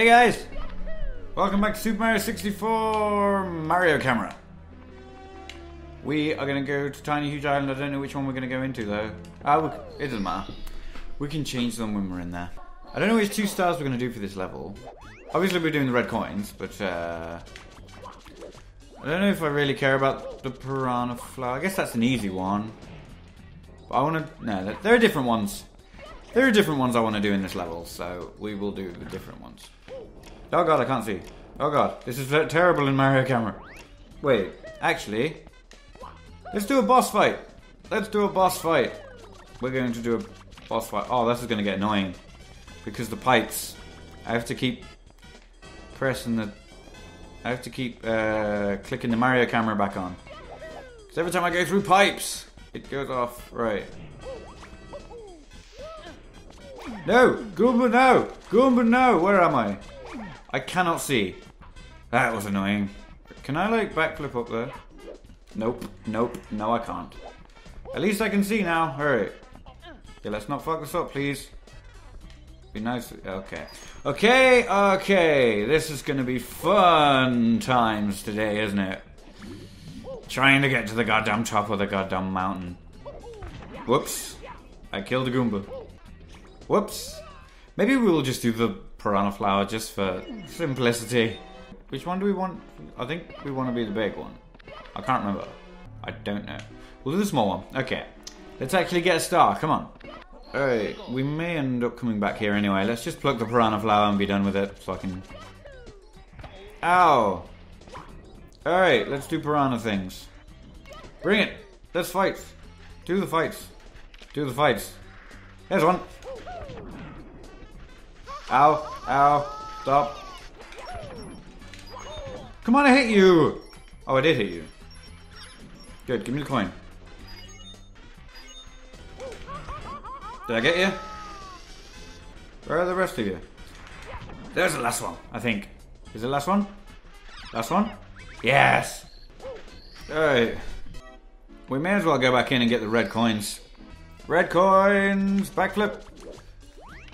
Hey guys! Welcome back to Super Mario 64 Mario Camera. We are going to go to Tiny Huge Island. I don't know which one we're going to go into though. We, it doesn't matter. We can change them when we're in there. I don't know which two stars we're going to do for this level. Obviously we're doing the red coins, but uh, I don't know if I really care about the Piranha Flower. I guess that's an easy one. But I want to... No, there are different ones. There are different ones I want to do in this level, so we will do the different ones. Oh god, I can't see. Oh god, this is terrible in Mario Camera. Wait, actually, let's do a boss fight. Let's do a boss fight. We're going to do a boss fight. Oh, this is going to get annoying. Because the pipes, I have to keep pressing the... I have to keep uh, clicking the Mario camera back on. Because every time I go through pipes, it goes off. Right. No! Goomba, no! Goomba, no! Where am I? I cannot see. That was annoying. Can I, like, backflip up there? Nope. Nope. No, I can't. At least I can see now. Alright. Yeah, let's not fuck this up, please. Be nice. Okay. Okay, okay. This is gonna be fun times today, isn't it? Trying to get to the goddamn top of the goddamn mountain. Whoops. I killed a Goomba. Whoops. Maybe we will just do the piranha flower just for simplicity. Which one do we want? I think we want to be the big one. I can't remember. I don't know. We'll do the small one. Okay. Let's actually get a star. Come on. Alright, we may end up coming back here anyway. Let's just pluck the piranha flower and be done with it so I can... Ow! Alright, let's do piranha things. Bring it! Let's fight! Do the fights. Do the fights. There's one. Ow, ow, stop. Come on, I hit you! Oh, I did hit you. Good, give me the coin. Did I get you? Where are the rest of you? There's the last one, I think. Is it the last one? Last one? Yes! Alright. We may as well go back in and get the red coins. Red coins! Backflip!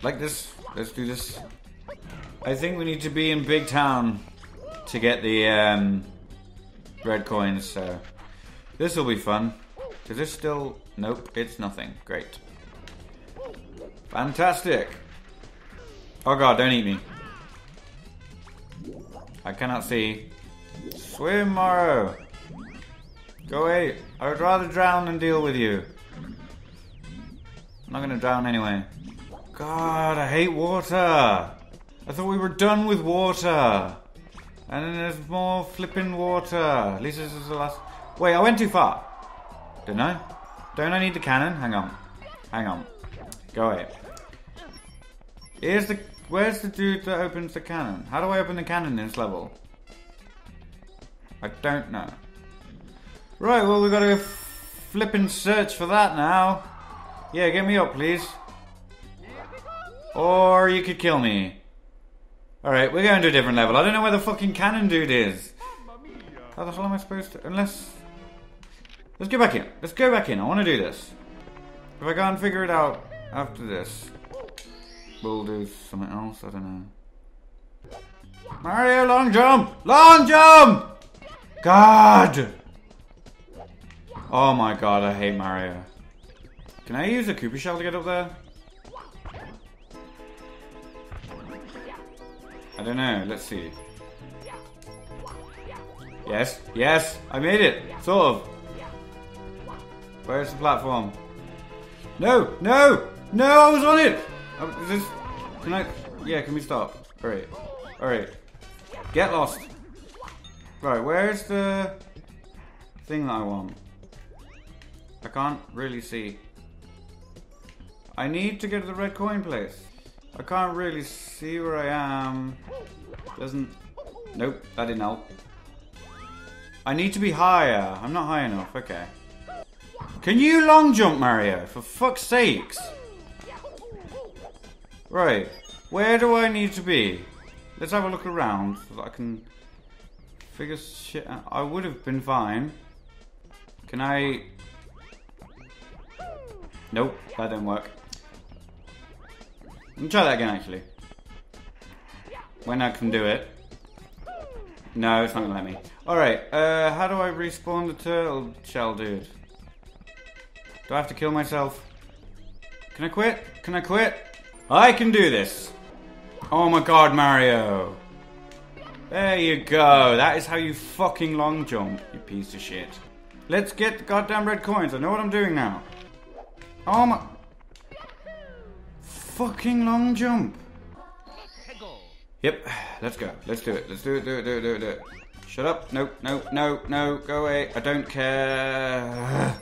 Like this. Let's do this. I think we need to be in Big Town to get the um, red coins, so this will be fun. Is this still... Nope, it's nothing. Great. Fantastic. Oh god, don't eat me. I cannot see. Swim, Morrow. Go away. I would rather drown than deal with you. I'm not gonna drown anyway. God, I hate water. I thought we were done with water. And then there's more flipping water. At least this is the last... Wait, I went too far. Don't I? Don't I need the cannon? Hang on. Hang on. Go away. Here's the... Where's the dude that opens the cannon? How do I open the cannon in this level? I don't know. Right, well we've got to flip and search for that now. Yeah, get me up, please. Or you could kill me. Alright, we're going to a different level. I don't know where the fucking cannon dude is. How the hell am I supposed to... Unless... Let's go back in. Let's go back in. I want to do this. If I can't figure it out after this, we'll do something else. I don't know. Mario, long jump! Long jump! God! Oh my god, I hate Mario. Can I use a Koopa Shell to get up there? I don't know. Let's see. Yes, yes, I made it. Sort of. Where's the platform? No, no, no, I was on it. Um, is this, can I, yeah, can we stop? Alright, alright. Get lost. Right, where's the thing that I want? I can't really see. I need to get to the red coin place. I can't really see where I am. Doesn't... Nope, that didn't help. I need to be higher. I'm not high enough. Okay. Can you long jump, Mario? For fuck's sakes. Right. Where do I need to be? Let's have a look around so that I can figure shit out. I would have been fine. Can I... Nope, that didn't work. Let me try that again, actually. when I can do it. No, it's not gonna let me. Alright, uh, how do I respawn the turtle shell dude? Do I have to kill myself? Can I quit? Can I quit? I can do this! Oh my god, Mario! There you go. That is how you fucking long jump, you piece of shit. Let's get the goddamn red coins. I know what I'm doing now. Oh my... Fucking long jump. Yep, let's go. Let's do it. Let's do it, do it, do it, do it, do it. Shut up. No, no, no, no. Go away. I don't care.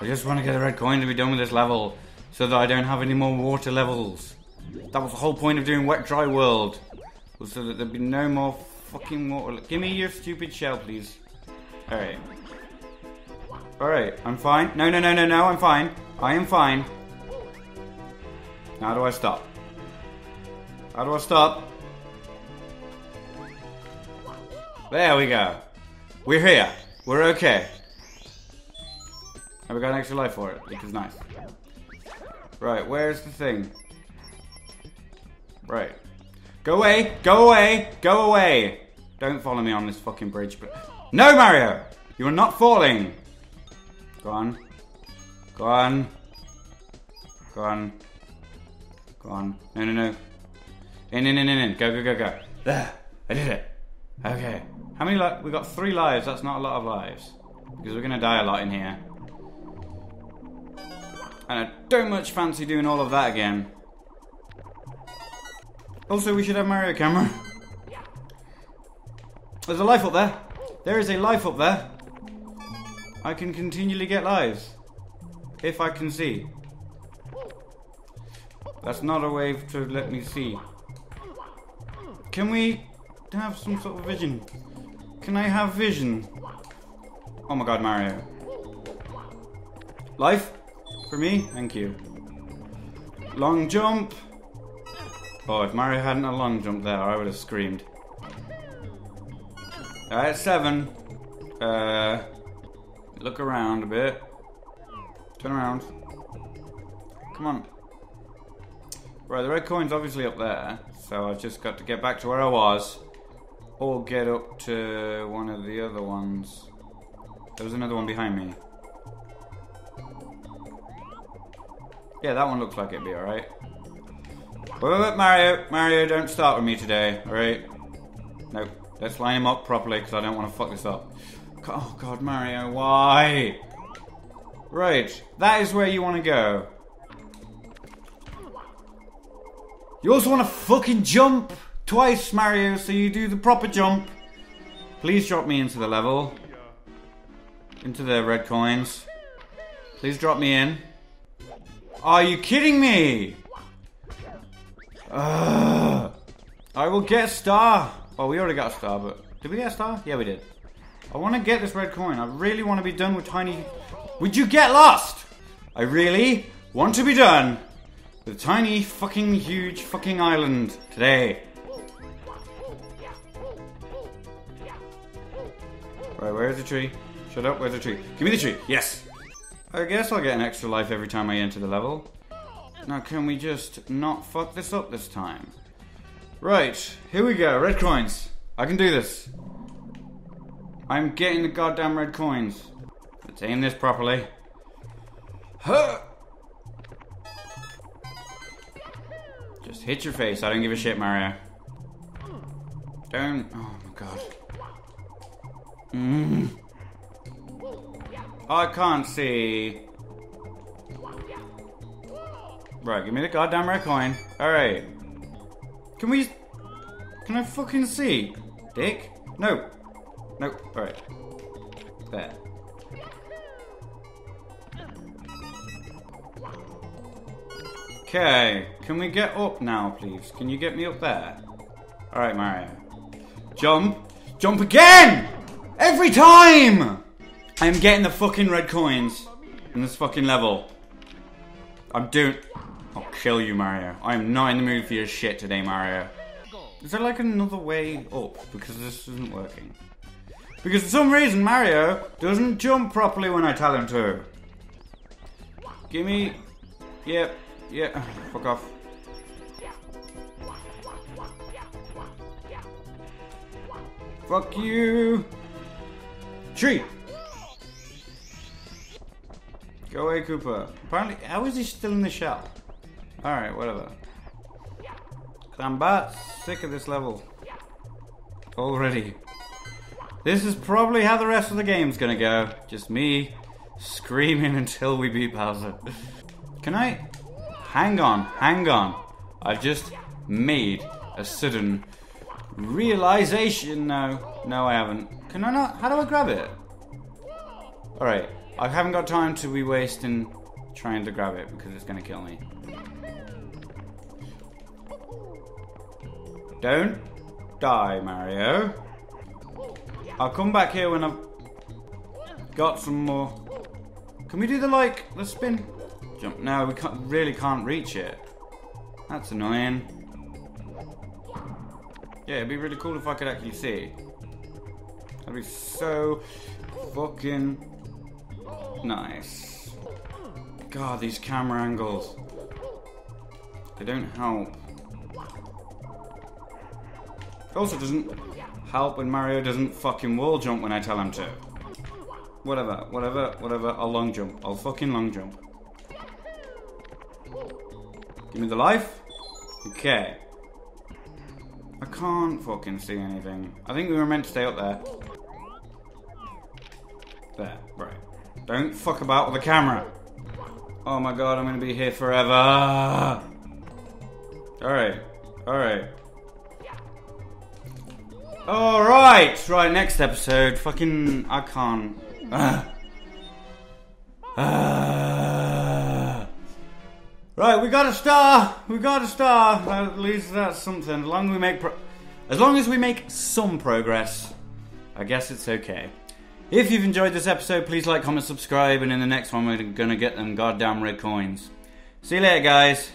I just want to get a red coin to be done with this level so that I don't have any more water levels. That was the whole point of doing Wet Dry World. Was so that there'd be no more fucking water. Give me your stupid shell, please. Alright. Alright, I'm fine. No, no, no, no, no, I'm fine. I am fine. How do I stop? How do I stop? There we go. We're here. We're okay. And we got an extra life for it? Which is nice. Right, where's the thing? Right. Go away! Go away! Go away! Don't follow me on this fucking bridge. But No, Mario! You are not falling! Go on. Go on. Go on. Go on. No, no, no. In, in, in, in, in. Go, go, go, go. There. I did it. Okay. How many lives? We got three lives. That's not a lot of lives. Because we're going to die a lot in here. And I don't much fancy doing all of that again. Also, we should have Mario camera. There's a life up there. There is a life up there. I can continually get lives. If I can see. That's not a way to let me see. Can we have some sort of vision? Can I have vision? Oh my god, Mario. Life? For me? Thank you. Long jump. Oh, if Mario hadn't a long jump there, I would have screamed. Alright, seven. Uh, look around a bit. Turn around. Come on. Right, the red coin's obviously up there, so I've just got to get back to where I was, or get up to one of the other ones. There was another one behind me. Yeah, that one looks like it'd be alright. Wait, wait, wait, Mario, Mario, don't start with me today, alright? Nope, let's line him up properly, because I don't want to fuck this up. Oh god, Mario, why? Right, that is where you want to go. You also want to fucking jump twice, Mario, so you do the proper jump. Please drop me into the level. Into the red coins. Please drop me in. Are you kidding me? Ugh. I will get a star. Oh, we already got a star, but... Did we get a star? Yeah, we did. I want to get this red coin. I really want to be done with tiny... Would you get lost? I really want to be done the tiny fucking huge fucking island today. Right, where's the tree? Shut up, where's the tree? Give me the tree, yes! I guess I'll get an extra life every time I enter the level. Now can we just not fuck this up this time? Right, here we go, red coins. I can do this. I'm getting the goddamn red coins. Let's aim this properly. Huh! Just hit your face. I don't give a shit, Mario. Don't. Oh my god. Mm. I can't see. Right, give me the goddamn red coin. Alright. Can we... Can I fucking see? Dick? No. No. Alright. There. Okay, can we get up now, please? Can you get me up there? Alright, Mario. Jump. Jump again! Every time! I'm getting the fucking red coins in this fucking level. I'm doing... I'll kill you, Mario. I am not in the mood for your shit today, Mario. Is there like another way up? Because this isn't working. Because for some reason, Mario doesn't jump properly when I tell him to. Give me... Yep, yeah, fuck off. Fuck you. Tree. Go away, Koopa. Apparently, how is he still in the shell? Alright, whatever. I'm about sick of this level. Already. This is probably how the rest of the game's gonna go. Just me screaming until we beat Bowser. Can I? Hang on, hang on. I've just made a sudden realization. No, no, I haven't. Can I not? How do I grab it? Alright, I haven't got time to be wasting trying to grab it because it's gonna kill me. Don't die, Mario. I'll come back here when I've got some more. Can we do the like the spin jump? No, we can't, really can't reach it. That's annoying. Yeah, it'd be really cool if I could actually see. That'd be so fucking nice. God, these camera angles. They don't help. It also doesn't help when Mario doesn't fucking wall jump when I tell him to. Whatever, whatever, whatever, I'll long jump. I'll fucking long jump. Give me the life. Okay. I can't fucking see anything. I think we were meant to stay up there. There, right. Don't fuck about with the camera. Oh my god, I'm gonna be here forever. Alright, alright. Alright, right, next episode. Fucking, I can't. Ah. Ah. Right, we got a star. We got a star. At least that's something. As long as we make, as long as we make some progress, I guess it's okay. If you've enjoyed this episode, please like, comment, subscribe, and in the next one we're gonna get them goddamn red coins. See you later, guys.